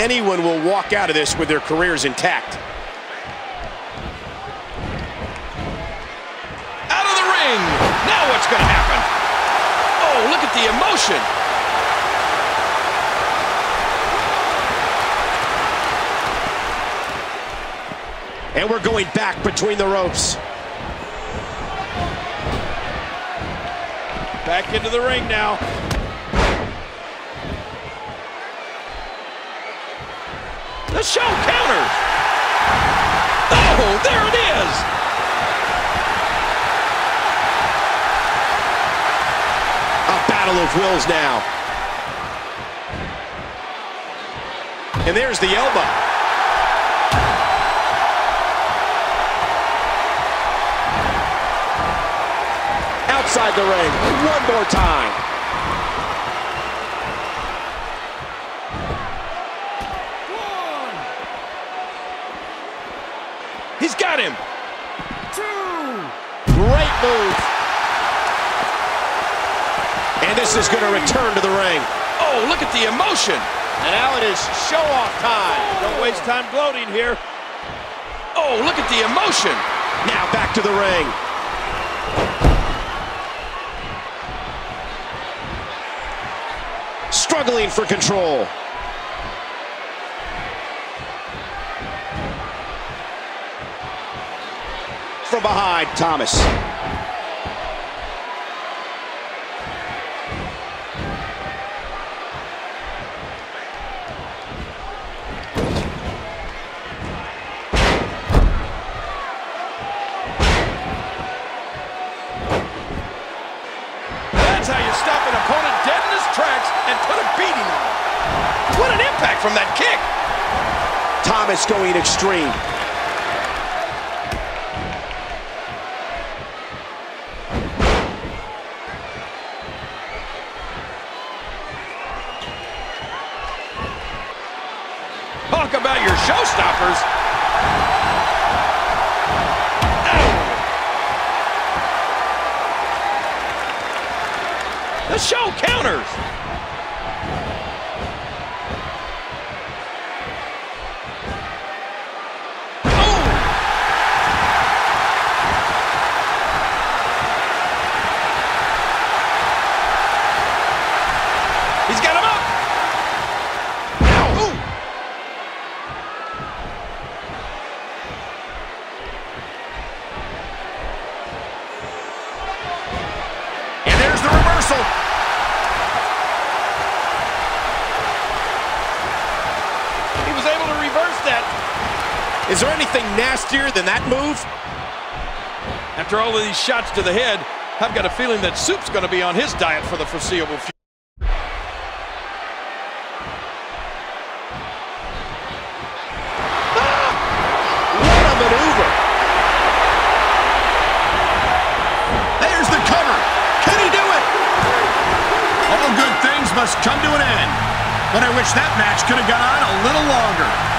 anyone will walk out of this with their careers intact. Out of the ring. Now what's going to happen? Oh, look at the emotion. And we're going back between the ropes. Back into the ring now. The show counters. Oh, there it is. A battle of wills now. And there's the elbow. Outside the ring, one more time. He's got him. Two. Great move. And this is going to return to the ring. Oh, look at the emotion. And now it is show-off time. Don't waste time gloating here. Oh, look at the emotion. Now back to the ring. Struggling for control. From behind, Thomas. That's how you stop an opponent dead in his tracks and put a beating on him. What an impact from that kick. Thomas going extreme. Talk about your showstoppers. Ow. The show counters. Reversal. He was able to reverse that. Is there anything nastier than that move? After all of these shots to the head, I've got a feeling that Soup's going to be on his diet for the foreseeable future. come to an end. But I wish that match could have gone on a little longer.